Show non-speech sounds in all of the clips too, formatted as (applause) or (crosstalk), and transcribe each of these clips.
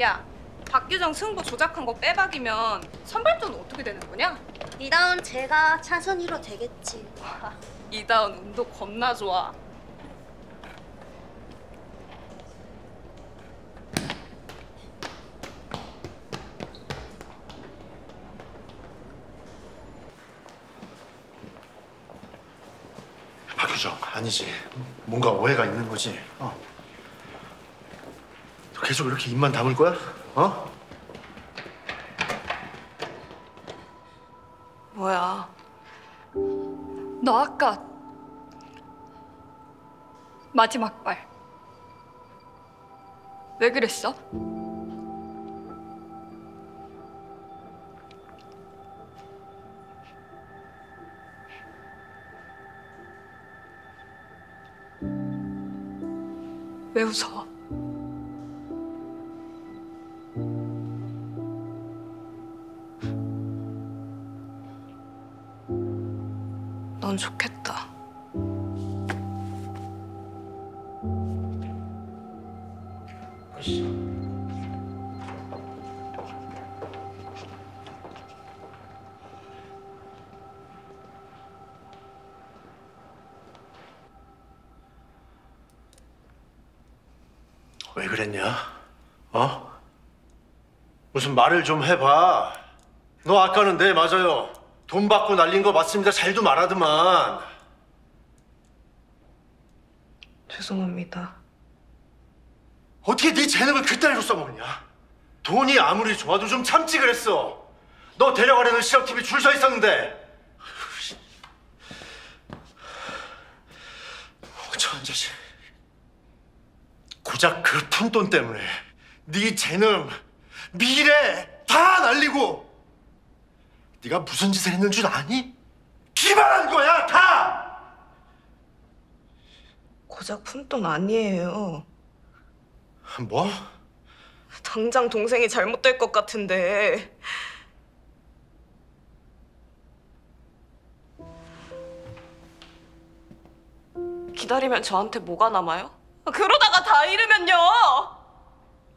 야, 박규정 승부 조작한 거 빼박이면 선발전은 어떻게 되는 거냐? 이다운 제가 차선 1호 되겠지. (laughs) 이다운 운도 겁나 좋아. 박유정 아니지 뭔가 오해가 있는 거지 어. 너 계속 이렇게 입만 다물 거야? 어? 뭐야? 너 아까 마지막 말. 왜 그랬어? 왜 웃어? 좋겠다. 왜 그랬냐? 어? 무슨 말을 좀 해봐 너 아까는 네 맞아요 돈 받고 날린 거 맞습니다 잘도 말하더만 죄송합니다. 어떻게 네 재능을 그따위로 써먹냐? 돈이 아무리 좋아도 좀 참지 그랬어. 너 데려가려는 실업팀이 줄 서 있었는데. 저한 자식. 고작 그 푼돈 때문에 네 재능, 미래 다 날리고 네가 무슨 짓을 했는 줄 아니? 기만한 거야 다! 고작 푼돈 아니에요. 뭐? 당장 동생이 잘못될 것 같은데. 기다리면 저한테 뭐가 남아요? 그러다가 다 잃으면요.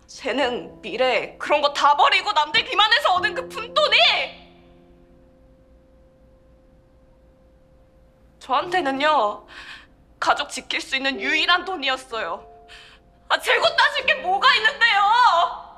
재능, 미래 그런 거 다 버리고 남들 기만해서 얻은 그 푼돈이 저한테는요 가족 지킬 수 있는 유일한 돈이었어요. 아 재고 따질 게 뭐가 있는데요?